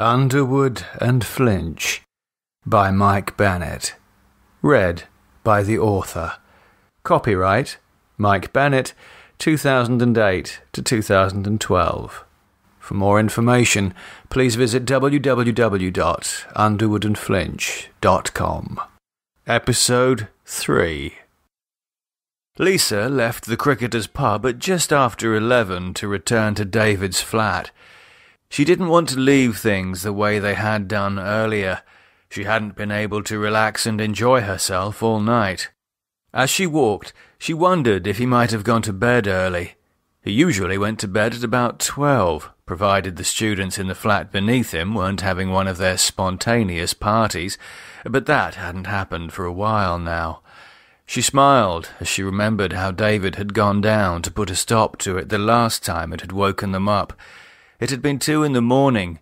Underwood and Flinch by Mike Bennett. Read by the author. Copyright Mike Bennett, 2008 to 2012. For more information, please visit www.underwoodandflinch.com. Episode 3 Lisa left the Cricketers pub at just after 11 to return to David's flat. She didn't want to leave things the way they had done earlier. She hadn't been able to relax and enjoy herself all night. As she walked, she wondered if he might have gone to bed early. He usually went to bed at about twelve, provided the students in the flat beneath him weren't having one of their spontaneous parties, but that hadn't happened for a while now. She smiled as she remembered how David had gone down to put a stop to it the last time it had woken them up, it had been two in the morning.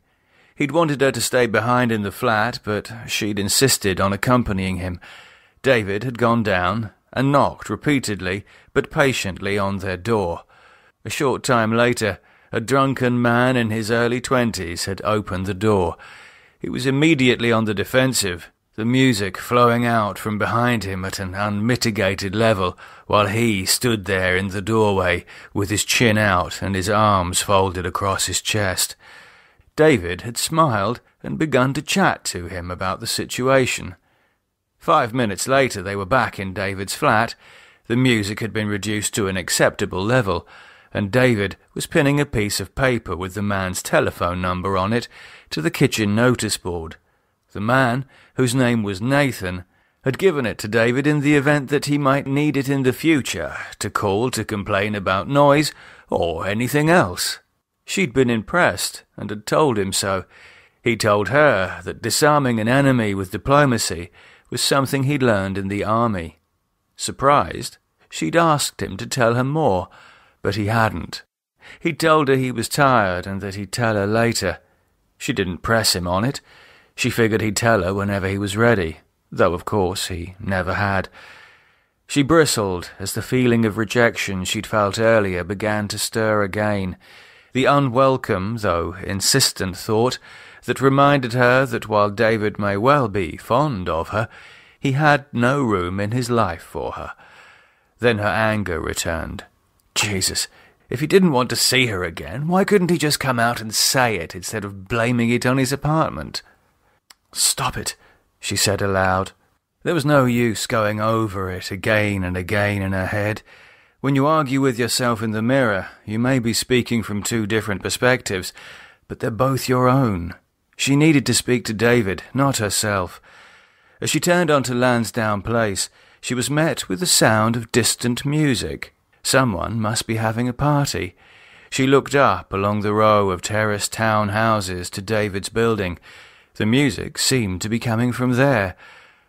He'd wanted her to stay behind in the flat, but she'd insisted on accompanying him. David had gone down and knocked repeatedly, but patiently, on their door. A short time later, a drunken man in his early twenties had opened the door. He was immediately on the defensive, the music flowing out from behind him at an unmitigated level, while he stood there in the doorway with his chin out and his arms folded across his chest. David had smiled and begun to chat to him about the situation. Five minutes later, they were back in David's flat. The music had been reduced to an acceptable level, and David was pinning a piece of paper with the man's telephone number on it to the kitchen notice board. The man, whose name was Nathan, had given it to David in the event that he might need it in the future to call to complain about noise or anything else. She'd been impressed and had told him so. He told her that disarming an enemy with diplomacy was something he'd learned in the army. Surprised, she'd asked him to tell her more, but he hadn't. He'd told her he was tired and that he'd tell her later. She didn't press him on it. She figured he'd tell her whenever he was ready, though of course he never had. She bristled as the feeling of rejection she'd felt earlier began to stir again. The unwelcome, though insistent thought that reminded her that while David may well be fond of her, he had no room in his life for her. Then her anger returned. Jesus, if he didn't want to see her again, why couldn't he just come out and say it instead of blaming it on his apartment? Stop it, she said aloud. There was no use going over it again and again in her head. When you argue with yourself in the mirror, you may be speaking from two different perspectives, but they're both your own. She needed to speak to David, not herself. As she turned onto Lansdowne Place, she was met with the sound of distant music. Someone must be having a party. She looked up along the row of terraced town houses to David's building. The music seemed to be coming from there.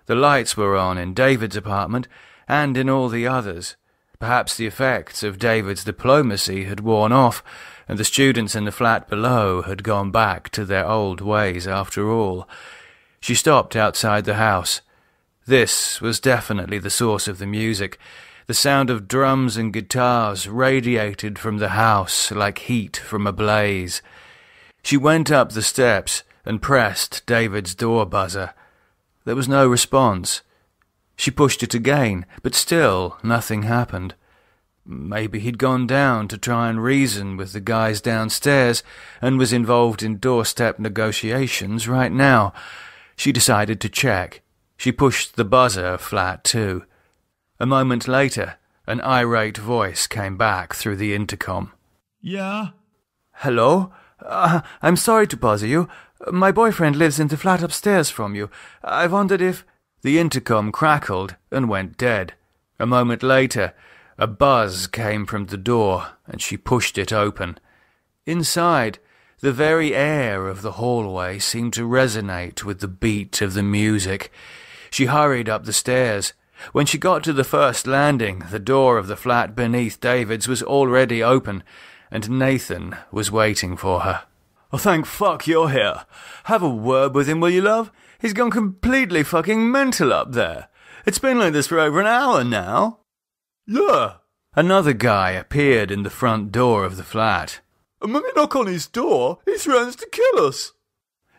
The lights were on in David's apartment and in all the others. Perhaps the effects of David's diplomacy had worn off, and the students in the flat below had gone back to their old ways after all. She stopped outside the house. This was definitely the source of the music. The sound of drums and guitars radiated from the house like heat from a blaze. She went up the steps and pressed David's door buzzer. There was no response. She pushed it again, but still nothing happened. Maybe he'd gone down to try and reason with the guys downstairs and was involved in doorstep negotiations right now. She decided to check. She pushed the buzzer flat too. A moment later, an irate voice came back through the intercom. Yeah? Hello? Uh, I'm sorry to bother you. My boyfriend lives in the flat upstairs from you. I wondered if. The intercom crackled and went dead. A moment later, a buzz came from the door, and she pushed it open. Inside, the very air of the hallway seemed to resonate with the beat of the music. She hurried up the stairs. When she got to the first landing, the door of the flat beneath David's was already open, and Nathan was waiting for her. Oh, thank fuck you're here. Have a word with him, will you, love? He's gone completely fucking mental up there. It's been like this for over an hour now. Yeah. Another guy appeared in the front door of the flat. And when we knock on his door, he threatens to kill us.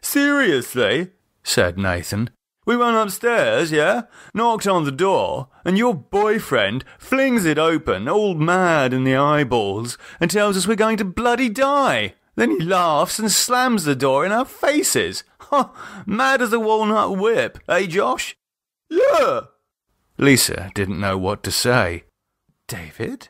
Seriously? said Nathan. We went upstairs, yeah? Knocked on the door, and your boyfriend flings it open, all mad in the eyeballs, and tells us we're going to bloody die. Then he laughs and slams the door in our faces. Ha! Mad as a walnut whip, eh, Josh? Yeah. Lisa didn't know what to say. David?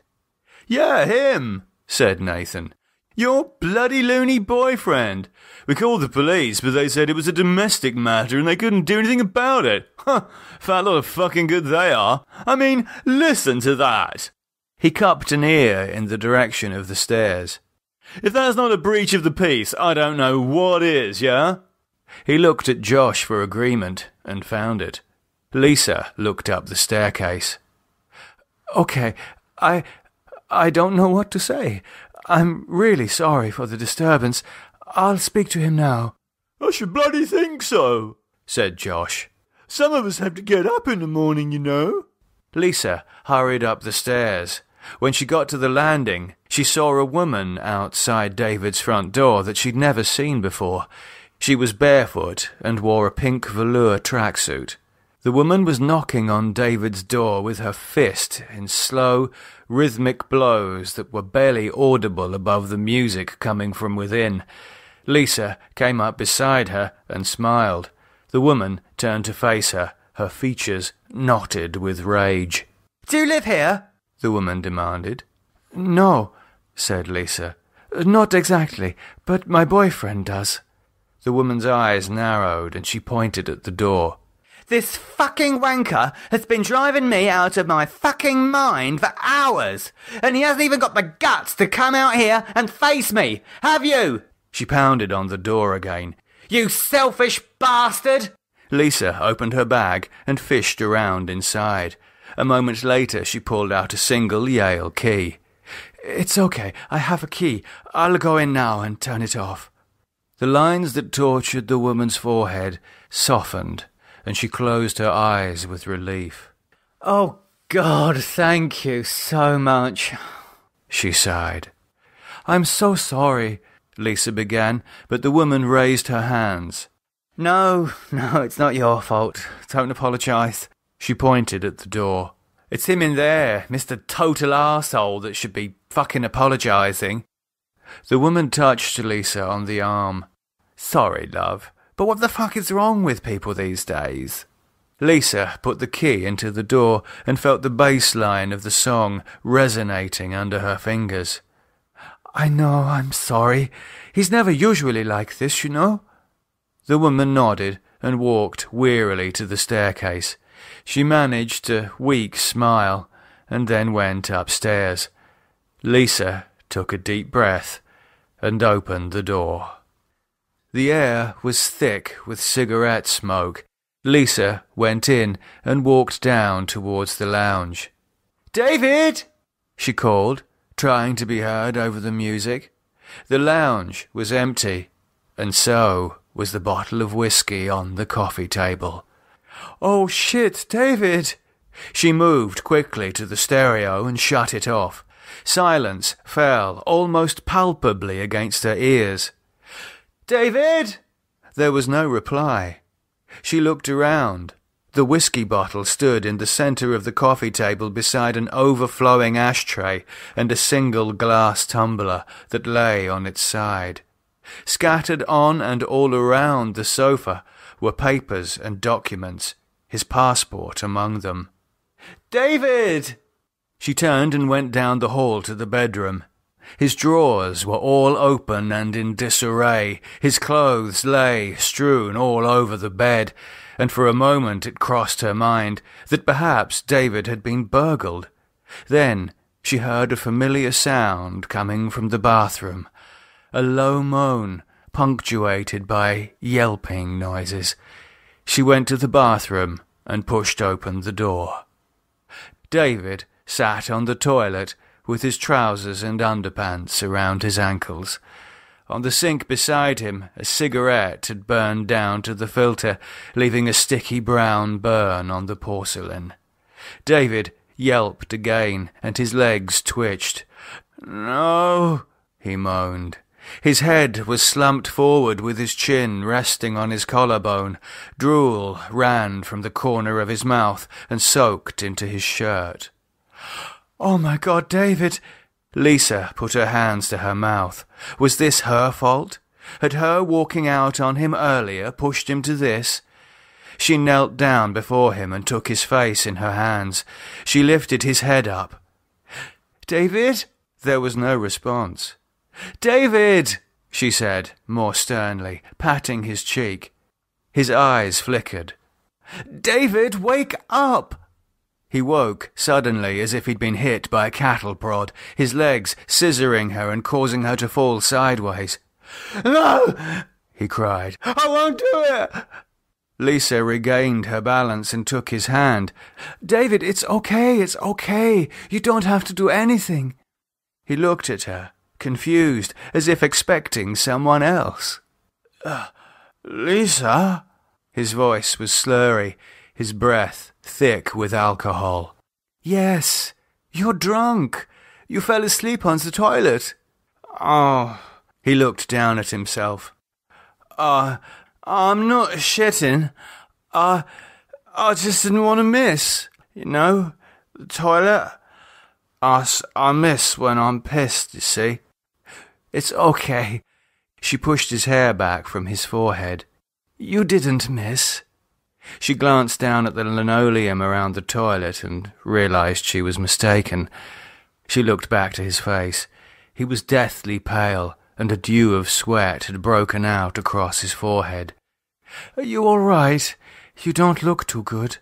Yeah, him, said Nathan. Your bloody loony boyfriend. We called the police, but they said it was a domestic matter and they couldn't do anything about it. Huh, fat lot of fucking good they are. I mean, listen to that. He cupped an ear in the direction of the stairs. If that's not a breach of the peace, I don't know what is, yeah? He looked at Josh for agreement and found it. Lisa looked up the staircase. Okay, I. I don't know what to say. I'm really sorry for the disturbance. I'll speak to him now. I should bloody think so, said Josh. Some of us have to get up in the morning, you know. Lisa hurried up the stairs. When she got to the landing, she saw a woman outside David's front door that she'd never seen before. She was barefoot and wore a pink velour tracksuit. The woman was knocking on David's door with her fist in slow, rhythmic blows that were barely audible above the music coming from within. Lisa came up beside her and smiled. The woman turned to face her, her features knotted with rage. Do you live here? The woman demanded. No, said Lisa. Not exactly, but my boyfriend does. The woman's eyes narrowed and she pointed at the door. This fucking wanker has been driving me out of my fucking mind for hours, and he hasn't even got the guts to come out here and face me, have you? She pounded on the door again. You selfish bastard! Lisa opened her bag and fished around inside. A moment later, she pulled out a single Yale key. It's okay, I have a key. I'll go in now and turn it off. The lines that tortured the woman's forehead softened and she closed her eyes with relief. Oh, God, thank you so much, she sighed. I'm so sorry, Lisa began, but the woman raised her hands. No, no, it's not your fault. Don't apologize. She pointed at the door. It's him in there, Mr. Total Arsehole, that should be fucking apologizing. The woman touched Lisa on the arm. Sorry, love. But what the fuck is wrong with people these days? Lisa put the key into the door and felt the bass line of the song resonating under her fingers. I know, I'm sorry. He's never usually like this, you know. The woman nodded and walked wearily to the staircase. She managed a weak smile and then went upstairs. Lisa took a deep breath and opened the door. The air was thick with cigarette smoke. Lisa went in and walked down towards the lounge. David! she called, trying to be heard over the music. The lounge was empty, and so was the bottle of whiskey on the coffee table. Oh shit, David! She moved quickly to the stereo and shut it off. Silence fell almost palpably against her ears. David! There was no reply. She looked around. The whiskey bottle stood in the centre of the coffee table beside an overflowing ashtray and a single glass tumbler that lay on its side. Scattered on and all around the sofa were papers and documents, his passport among them. David! She turned and went down the hall to the bedroom. His drawers were all open and in disarray, his clothes lay strewn all over the bed, and for a moment it crossed her mind that perhaps David had been burgled. Then she heard a familiar sound coming from the bathroom, a low moan punctuated by yelping noises. She went to the bathroom and pushed open the door. David sat on the toilet with his trousers and underpants around his ankles. On the sink beside him, a cigarette had burned down to the filter, leaving a sticky brown burn on the porcelain. David yelped again, and his legs twitched. No, he moaned. His head was slumped forward with his chin resting on his collarbone. Drool ran from the corner of his mouth and soaked into his shirt. Oh my God, David! Lisa put her hands to her mouth. Was this her fault? Had her walking out on him earlier pushed him to this? She knelt down before him and took his face in her hands. She lifted his head up. David? There was no response. David! she said, more sternly, patting his cheek. His eyes flickered. David, wake up! He woke suddenly as if he'd been hit by a cattle prod, his legs scissoring her and causing her to fall sideways. No! he cried. I won't do it! Lisa regained her balance and took his hand. David, it's okay, it's okay. You don't have to do anything. He looked at her, confused, as if expecting someone else. Uh, Lisa? His voice was slurry, his breath thick with alcohol. Yes, you're drunk. You fell asleep on the toilet. Oh. He looked down at himself. Uh, I'm not shitting. I, I just didn't want to miss. You know, the toilet. I, I miss when I'm pissed, you see. It's okay. She pushed his hair back from his forehead. You didn't miss. She glanced down at the linoleum around the toilet and realized she was mistaken. She looked back to his face. He was deathly pale, and a dew of sweat had broken out across his forehead. Are you all right? You don't look too good.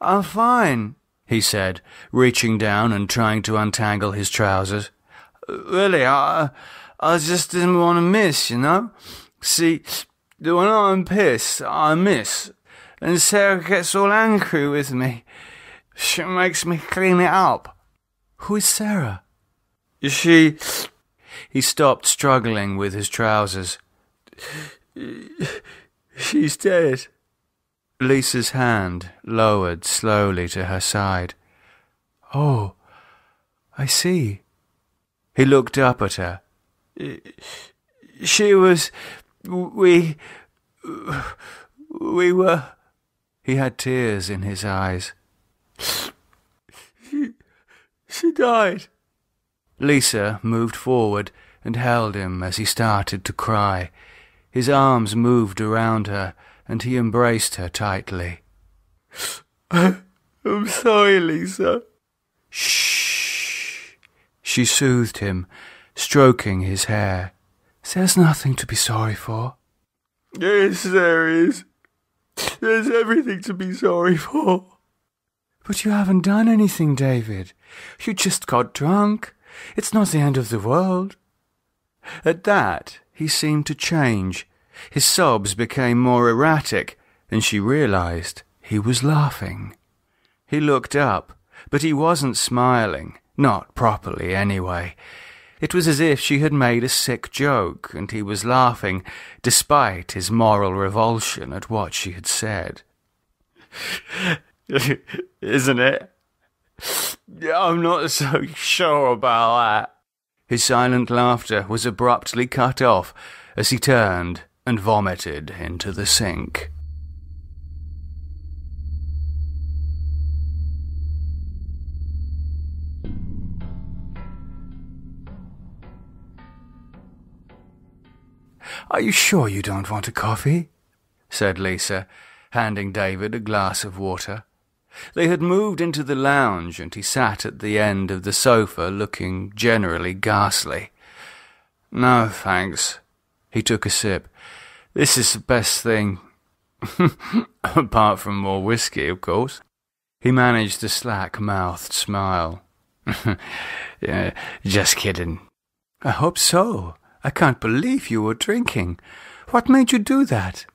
I'm fine, he said, reaching down and trying to untangle his trousers. Really, I, I just didn't want to miss, you know? See, when I'm pissed, I miss, and Sarah gets all angry with me. She makes me clean it up. Who is Sarah? She. He stopped struggling with his trousers. She's dead. Lisa's hand lowered slowly to her side. Oh, I see. He looked up at her. She was. We. We were. He had tears in his eyes. She. She died. Lisa moved forward and held him as he started to cry. His arms moved around her, and he embraced her tightly. I'm sorry, Lisa. Shh. She soothed him, stroking his hair. There's nothing to be sorry for. Yes, there is. There's everything to be sorry for. But you haven't done anything, David. You just got drunk. It's not the end of the world. At that, he seemed to change. His sobs became more erratic, and she realized he was laughing. He looked up, but he wasn't smiling, not properly anyway. It was as if she had made a sick joke, and he was laughing, despite his moral revulsion at what she had said. Isn't it? I'm not so sure about that. His silent laughter was abruptly cut off as he turned and vomited into the sink. Are you sure you don't want a coffee? said Lisa, handing David a glass of water. They had moved into the lounge, and he sat at the end of the sofa looking generally ghastly. No, thanks. He took a sip. This is the best thing. Apart from more whiskey, of course. He managed a slack mouthed smile. yeah, just kidding. I hope so. I can't believe you were drinking. What made you do that?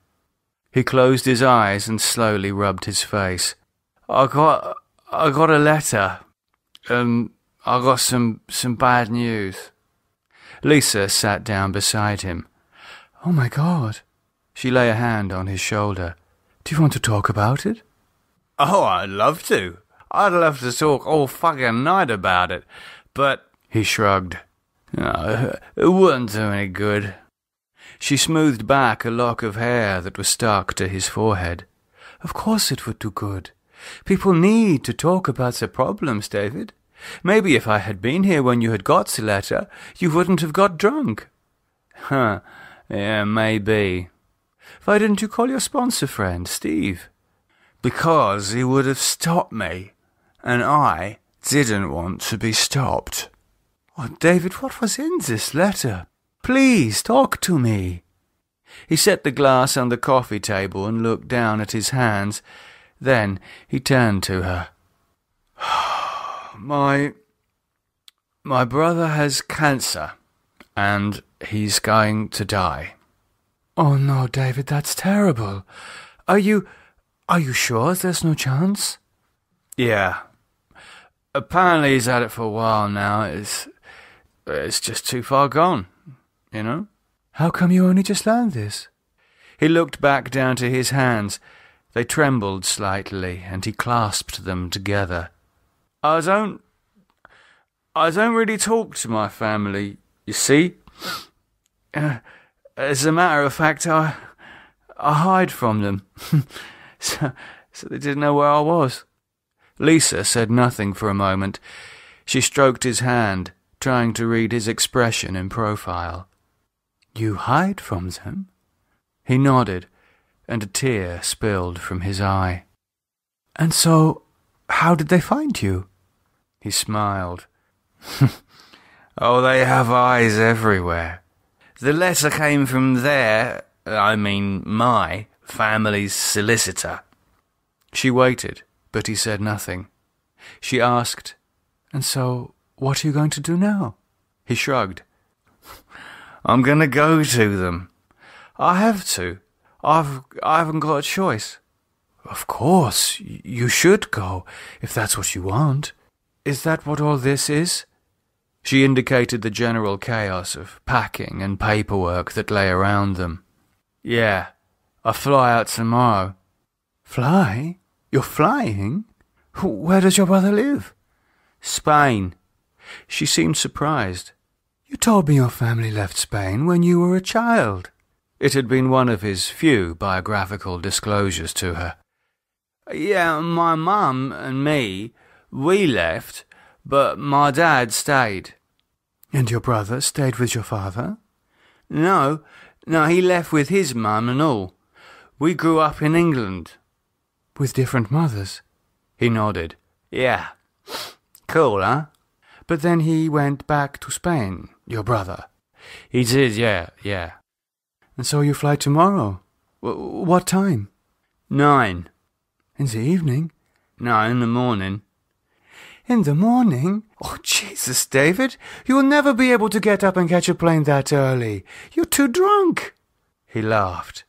He closed his eyes and slowly rubbed his face. I got I got a letter. Um, I got some some bad news. Lisa sat down beside him. Oh my God. She lay a hand on his shoulder. Do you want to talk about it? Oh, I'd love to. I'd love to talk all fucking night about it. But he shrugged. No, oh, it wouldn't do any good. She smoothed back a lock of hair that was stuck to his forehead. Of course it would do good. People need to talk about their problems, David. Maybe if I had been here when you had got the letter, you wouldn't have got drunk. Huh, yeah, maybe. Why didn't you call your sponsor friend, Steve? Because he would have stopped me, and I didn't want to be stopped. Oh, David, what was in this letter? Please talk to me. He set the glass on the coffee table and looked down at his hands. Then he turned to her. my. My brother has cancer, and he's going to die. Oh no, David, that's terrible. Are you. Are you sure there's no chance? Yeah. Apparently he's had it for a while now. It's. It's just too far gone, you know? How come you only just learned this? He looked back down to his hands. They trembled slightly, and he clasped them together. I don't. I don't really talk to my family, you see. Uh, as a matter of fact, I. I hide from them. so, so they didn't know where I was. Lisa said nothing for a moment. She stroked his hand, trying to read his expression in profile. You hide from them? He nodded, and a tear spilled from his eye. And so, how did they find you? He smiled. oh, they have eyes everywhere. The letter came from their, I mean, my, family's solicitor. She waited, but he said nothing. She asked, And so, what are you going to do now? He shrugged. I'm going to go to them. I have to. I've I haven't got a choice. Of course, you should go if that's what you want. Is that what all this is? She indicated the general chaos of packing and paperwork that lay around them. Yeah, I fly out tomorrow. Fly? You're flying? Where does your brother live? Spain. She seemed surprised. You told me your family left Spain when you were a child. It had been one of his few biographical disclosures to her. Yeah, my mum and me, we left, but my dad stayed. And your brother stayed with your father? No, no, he left with his mum and all. We grew up in England. With different mothers? He nodded. Yeah. Cool, huh? But then he went back to Spain, your brother. He did, yeah, yeah. And so you fly tomorrow? W- what time? Nine. In the evening? No, in the morning. In the morning? Oh, Jesus, David. You'll never be able to get up and catch a plane that early. You're too drunk. He laughed.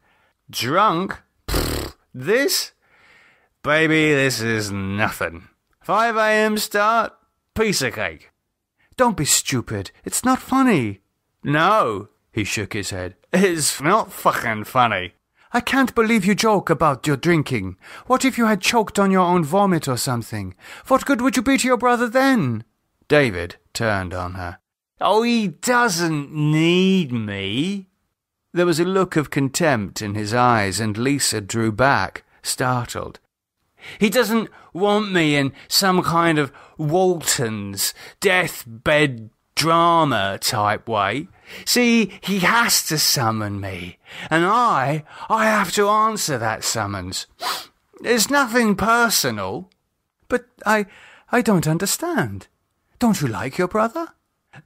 Drunk? Pfft, this? Baby, this is nothing. 5 a.m. start? Piece of cake. Don't be stupid. It's not funny. No, he shook his head. It's not fucking funny. I can't believe you joke about your drinking. What if you had choked on your own vomit or something? What good would you be to your brother then? David turned on her. Oh, he doesn't need me. There was a look of contempt in his eyes, and Lisa drew back, startled. He doesn't want me in some kind of Walton's deathbed drama type way. See, he has to summon me, and I, I have to answer that summons. It's nothing personal. But I, I don't understand. Don't you like your brother?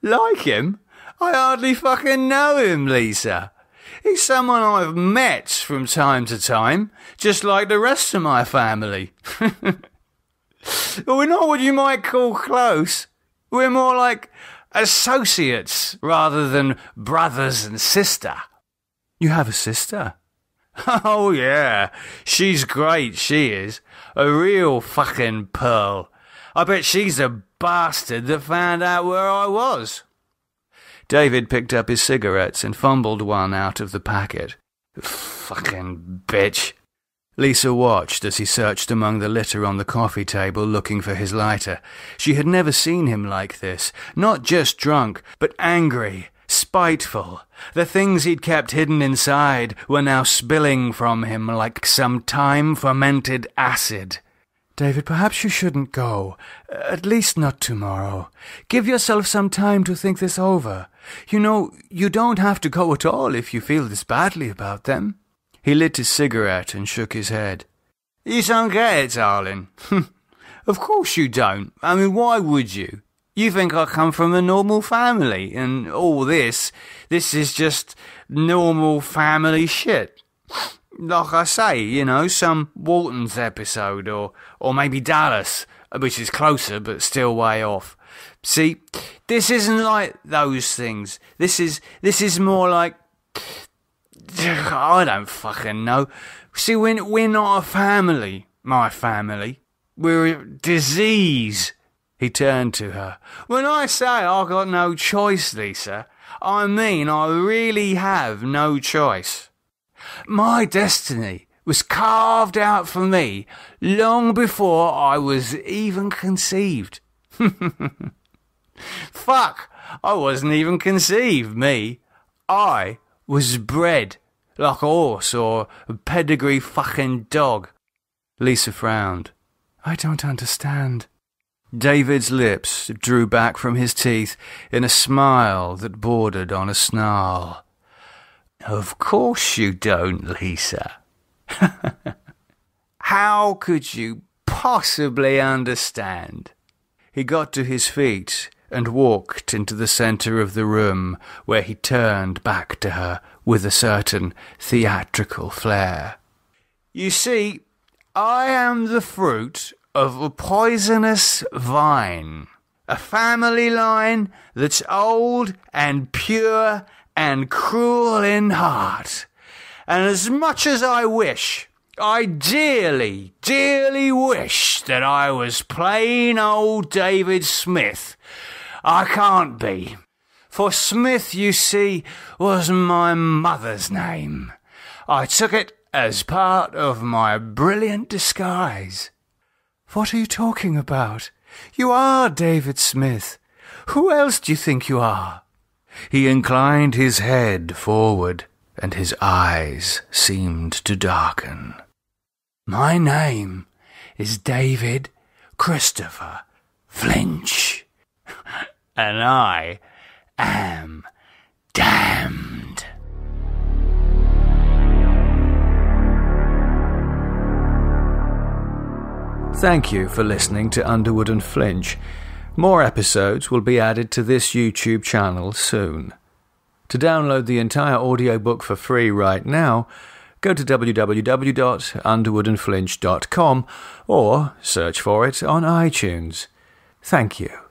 Like him? I hardly fucking know him, Lisa. He's someone I've met from time to time, just like the rest of my family. but We're not what you might call close. We're more like associates rather than brothers and sister. You have a sister? Oh, yeah. She's great, she is. A real fucking pearl. I bet she's a bastard that found out where I was. David picked up his cigarettes and fumbled one out of the packet. Fucking bitch. Lisa watched as he searched among the litter on the coffee table looking for his lighter. She had never seen him like this, not just drunk, but angry, spiteful. The things he'd kept hidden inside were now spilling from him like some time fermented acid. David, perhaps you shouldn't go. At least not tomorrow. Give yourself some time to think this over. You know, you don't have to go at all if you feel this badly about them. He lit his cigarette and shook his head. You don't get it, darling. of course you don't. I mean, why would you? You think I come from a normal family, and all this, this is just normal family shit. Like I say, you know, some Waltons episode, or, or maybe Dallas, which is closer but still way off. See, this isn't like those things. This is, this is more like I don't fucking know. See, we're, we're not a family, my family. We're a disease. He turned to her. When I say I got no choice, Lisa, I mean I really have no choice. My destiny was carved out for me long before I was even conceived. Fuck, I wasn't even conceived, me. I was bred like a horse or a pedigree fucking dog. Lisa frowned. I don't understand. David's lips drew back from his teeth in a smile that bordered on a snarl. Of course you don't, Lisa. How could you possibly understand? He got to his feet and walked into the centre of the room, where he turned back to her with a certain theatrical flair. You see, I am the fruit of a poisonous vine, a family line that's old and pure and cruel in heart. And as much as I wish, I dearly, dearly wish that I was plain old David Smith I can't be. For Smith, you see, was my mother's name. I took it as part of my brilliant disguise. What are you talking about? You are David Smith. Who else do you think you are? He inclined his head forward, and his eyes seemed to darken. My name is David Christopher Flinch and I am damned. Thank you for listening to Underwood and Flinch. More episodes will be added to this YouTube channel soon. To download the entire audiobook for free right now, go to www.underwoodandflinch.com or search for it on iTunes. Thank you.